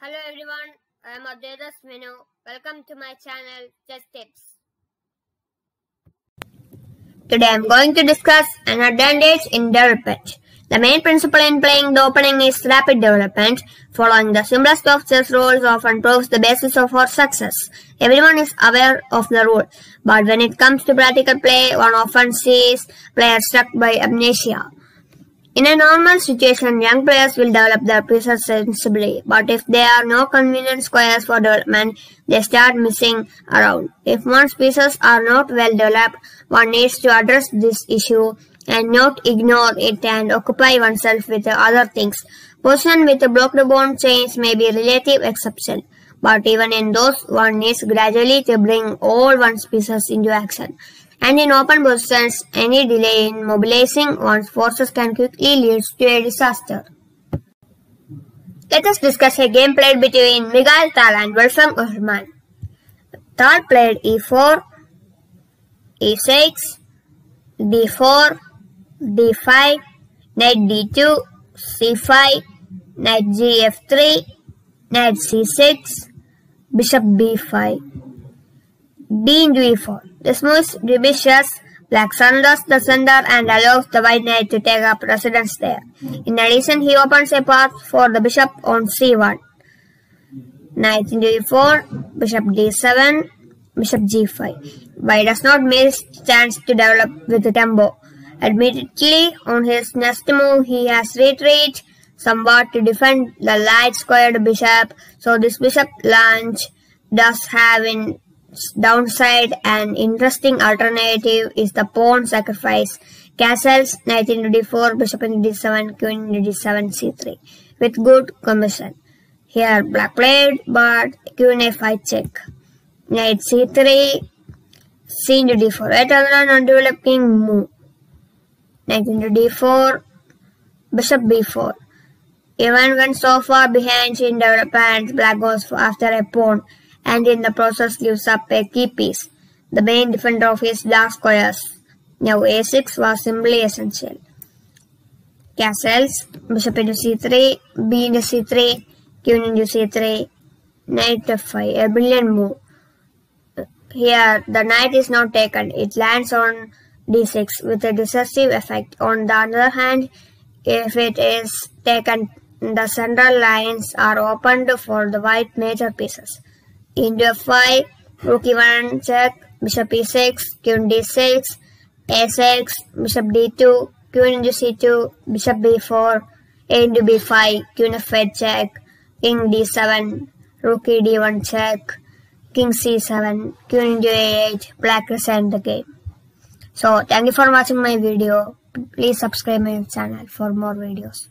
Hello everyone, I am Advaitas Menu. Welcome to my channel Chess Tips. Today I am going to discuss an advantage in development. The main principle in playing the opening is rapid development. Following the simplest of chess rules often proves the basis of our success. Everyone is aware of the rule, but when it comes to practical play, one often sees players struck by amnesia. In a normal situation, young players will develop their pieces sensibly, but if there are no convenient squares for development, they start missing around. If one's pieces are not well developed, one needs to address this issue and not ignore it and occupy oneself with other things. Position with blocked pawn chains may be a relative exception, but even in those, one needs gradually to bring all one's pieces into action and in open positions, any delay in mobilizing one's forces can quickly lead to a disaster. Let us discuss a game played between Mikhail Tal and Wolfgang Herrmann. Tal played e4, e6, d4, d5, knight d2, c5, knight gf3, knight c6, bishop b5, d into e4. This move is judicious. Black surrenders the center and allows the white knight to take up residence there. In addition, he opens a path for the bishop on c1. Knight into e4, bishop d7, bishop g5. White does not miss chance to develop with the tempo. Admittedly, on his next move, he has retreat somewhat to defend the light squared bishop, so this bishop launch does have in downside an interesting alternative is the pawn sacrifice. Castles, knight into d4, bishop into d7, queen into d7, c3 with good commission. Here black played but queen a5 check. Knight c3, c into d4. Yet another non-developing move. Knight into d4, bishop b4. Even when so far behind in development, black goes after a pawn and in the process gives up a key piece, the main defender of his dark squares. Now a6 was simply essential. Castles, bishop into c3, b into c3, queen into c3, knight f5, a brilliant move. Here, the knight is not taken, it lands on d6 with a decisive effect. On the other hand, if it is taken, the central lines are opened for the white major pieces into f5, rook e1 check, bishop e6, queen d6, a6, bishop d2, queen into c2, bishop b4, a into b5, queen f8 check, king d7, rook e d1 check, king c7, queen into a8, black resign the game. So thank you for watching my video. Please subscribe my channel for more videos.